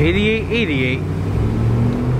8888